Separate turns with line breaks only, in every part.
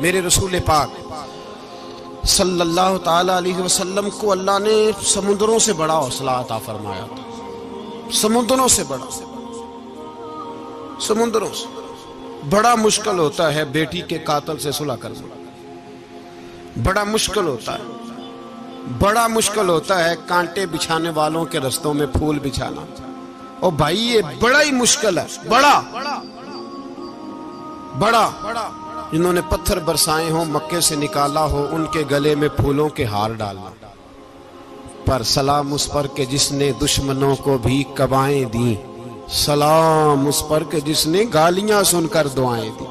मेरे रसूल पाक सल्लल्लाहु अलैहि वसल्लम को अल्लाह ने समुद्रों से बड़ा हौसला अता फरमाया था। समुद्रों से बड़ा। समुद्रों से। बड़ा मुश्किल होता है बेटी के कातल से सुलह करना। बड़ा मुश्किल होता है। बड़ा मुश्किल होता है कांटे बिछाने वालों के रस्तों में फूल बिछाना। और भाई, ये बड़ा ही मुश्किल है। बड़ा। बड़ा। बड़ा। जिन्होंने पत्थर बरसाए हो, मक्के से निकाला हो, उनके गले में फूलों के हार डालना पर सलाम उस पर के जिसने दुश्मनों को भी कबाएँ दी, सलाम उस पर के जिसने गालियाँ सुनकर दुआएँ दी।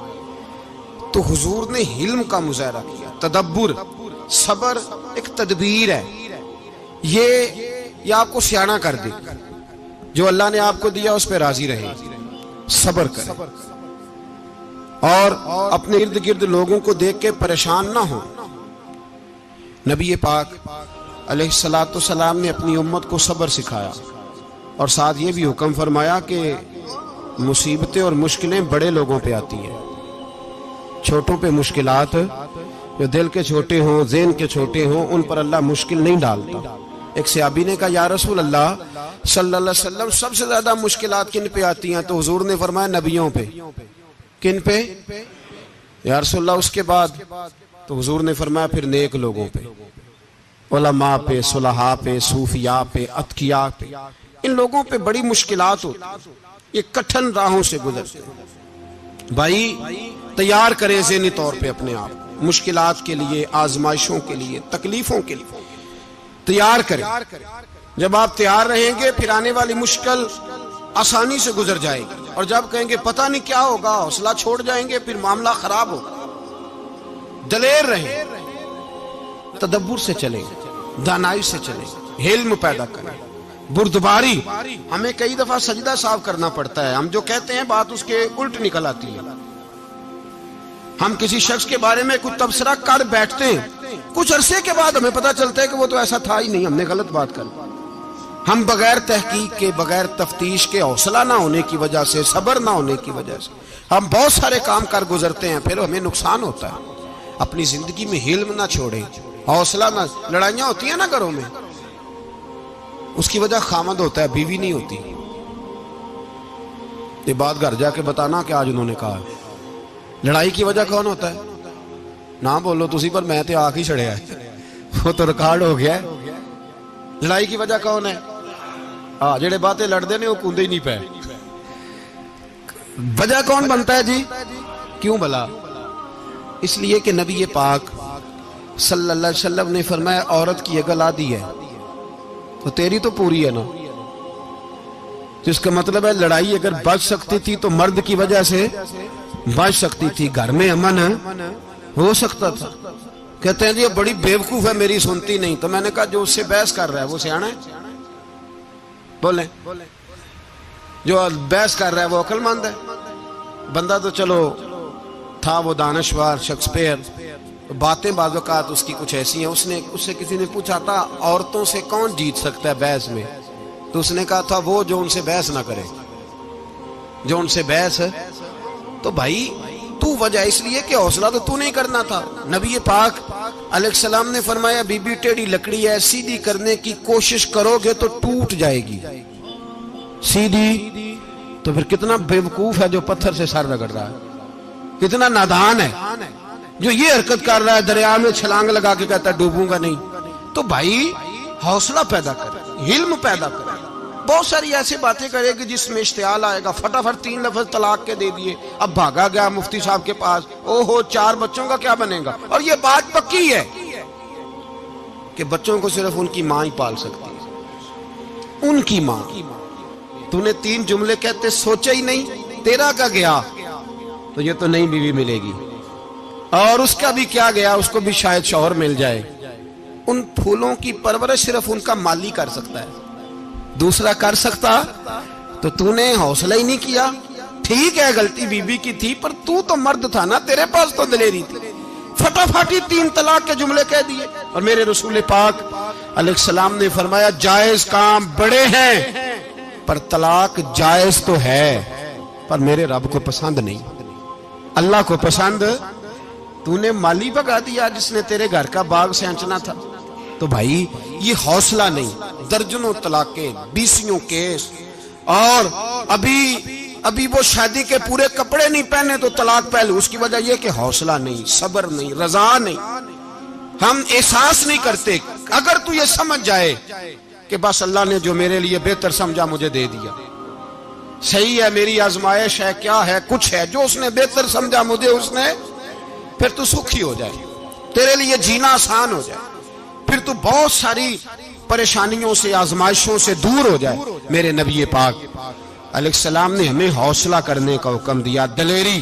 तो हुजूर ने हिल्म का मुजाहरा किया। तदब्बर, सबर एक तदबीर है। ये ये आपको सियाना कर दे। जो अल्लाह ने आपको दिया, उस पर राज़ी रहे। सबर करें। और अपने इर्द गिर्द लोगों को देख के परेशान ना हो। नबी पाक सलाम ने अपनी उम्मत को सब्र सिखाया और साथ ये भी हुक्म फरमाया कि मुसीबतें और मुश्किलें बड़े लोगों पे आती हैं। छोटों पे मुश्किलात, जो दिल के छोटे हों, जेन के छोटे हों, उन पर अल्लाह मुश्किल नहीं डालता। एक सियाबी ने कहा, या रसूल अल्लाह सल्लल्लाहु अलैहि वसल्लम, सबसे ज़्यादा मुश्किलात किन पे आती हैं? तो हुजूर ने फरमाया, नबियों पे। किन पे? या रसूलल्लाह, उसके बाद? तो हुजूर ने फरमाया, फिर नेक लोगों पे। उलमा पे, सुलहा पे, सूफिया पे, अतकिया पे। इन लोगों पे बड़ी मुश्किलात होती ये कठिन राहों से गुजरते भाई, तैयार करें जहनी तौर पे अपने आप। मुश्किलात के लिए, आजमाइशों के लिए, तकलीफों के लिए। तैयार करें। जब आप तैयार रहेंगे, फिर आने वाली मुश्किल आसानी से गुजर जाएगी। और जब कहेंगे, पता नहीं क्या होगा, हौसला छोड़ जाएँगे, फिर मामला खराब होगा। दलेर रहे, तदब्बर से चले, दानाई से चले, हिल्म पैदा करें। बुरदबारी, हमें कई दफ़ा सजदा साफ़ करना पड़ता है। हम जो कहते हैं, बात उसके उल्ट निकल आती है। हम किसी शख्स के बारे में कुछ तबसरा कर बैठते हैं। कुछ अरसे के बाद हमें पता चलता है कि वो तो ऐसा था ही नहीं, हमने गलत बात कर हम बगैर तहकीक के, बगैर तफ्तीश के हौसला ना होने की वजह से, सबर ना होने की वजह से, हम बहुत सारे काम कर गुजरते हैं, फिर हमें नुकसान होता है। अपनी ज़िंदगी में हिल्म ना छोड़े, हौसला ना, लड़ाइयाँ होती है ना घरों में। उसकी वजह खामद होता है, बीवी नहीं होती। ये बात घर जाके बताना कि आज उन्होंने कहा लड़ाई की वजह कौन होता है? ना बोलो, तुसी पर मैं तो आख ही छड़िया वो तो रिकॉर्ड हो गया लड़ाई की वजह कौन है? हाँ जेडे बातें लड़ते ने कूदे ही नहीं पे। वजह कौन बनता है जी? क्यों भला? इसलिए कि नबी पाक सल्लल्लाहु अलैहि वसल्लम ने फरमाया, औरत की अगल आदि है। तो तेरी तो पूरी है ना? जिसका मतलब है, लड़ाई अगर बच सकती थी तो मर्द की वजह से बच सकती थी। घर में अमन हो सकता था। कहते हैं जी बड़ी बेवकूफ़ है, मेरी सुनती नहीं। तो मैंने कहा, जो उससे बहस कर रहा है, वो सियाणा है। बोले। जो बहस कर रहा है वो अकलमंद है। बंदा तो चलो, था वो दानश्वर, शेक्सपियर। बातें बाजूकात उसकी कुछ ऐसी हैं। उसने, उससे किसी ने पूछा, था औरतों से कौन जीत सकता है बहस में? तो उसने कहा, था वो जो उनसे बहस ना करे। जो उनसे बहस है। तो भाई तू वजह इसलिए कि हौसला तो तू नहीं करना था। नबी पाक सलाम ने फरमाया, बीबी, टेढ़ी लकड़ी है, सीधी करने की कोशिश करोगे तो टूट जाएगी। सीधी? तो फिर कितना बेवकूफ़ है जो पत्थर से सर रगड़ रहा है। कितना नादान है। जो ये हरकत कर रहा है दरिया में छलांग लगा के कहता डूबूँगा नहीं। तो भाई, हौसला पैदा कर, हिल्म पैदा कर। बहुत सारी ऐसी बातें करेगी जिसमें इश्तेहाल आएगा। फटाफट तीन लफज तलाक के दे दिए। अब भागा गया मुफ्ती साहब के पास। ओहो, चार बच्चों का क्या बनेगा? और ये बात पक्की है कि बच्चों को सिर्फ़ उनकी माँ ही पाल सकती है। उनकी माँ। तूने तीन जुमले कहते सोचा ही नहीं। तेरा का गया? तो ये तो नई बीवी मिलेगी। और उसका भी क्या गया? उसको भी शायद शोहर मिल जाए। उन फूलों की परवरिश सिर्फ़ उनका माली कर सकता है। दूसरा कर सकता? तो तूने हौसला ही नहीं किया। ठीक है, गलती बीबी की थी, पर तू तो मर्द था ना, तेरे पास तो दलेरी थी। फटाफटी तीन तलाक के जुमले कह दिए। और मेरे रसूल पाक सलाम ने फरमाया, जायज़ काम बड़े हैं, पर तलाक जायज़ तो है। पर मेरे रब को पसंद नहीं। अल्लाह को पसंद। तूने माली भगा दिया जिसने तेरे घर का बाग सेंचना था। तो भाई, ये हौसला नहीं। दर्जनों तलाके, बीसियों केस। और अभी अभी वो शादी के पूरे कपड़े नहीं पहने तो तलाक पहले। उसकी वजह यह कि हौसला नहीं, सब्र नहीं, रजा नहीं। हम एहसास नहीं करते। अगर तू ये समझ जाए कि बस अल्लाह ने जो मेरे लिए बेहतर समझा, मुझे दे दिया। सही है, मेरी आजमाइश है, क्या है, कुछ है। जो उसने बेहतर समझा, मुझे उसने, फिर तू सुखी हो जाए। तेरे लिए जीना आसान हो जाए। फिर तू बहुत सारी परेशानियों से, आजमाइशों से दूर हो जाए, मेरे नबी पाक, अलैहिस्सलाम ने हमें हौसला करने का हुक्म दिया। दलेरी